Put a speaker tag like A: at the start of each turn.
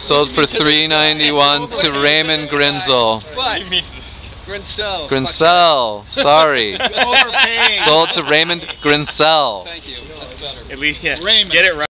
A: Sold for three ninety one to Raymond Grinzel.
B: Grinsell.
A: Grinsell, sorry. Sold to Raymond Grinsell.
B: Thank you. That's better.
C: At least, yeah.
D: Raymond.
C: Get it right.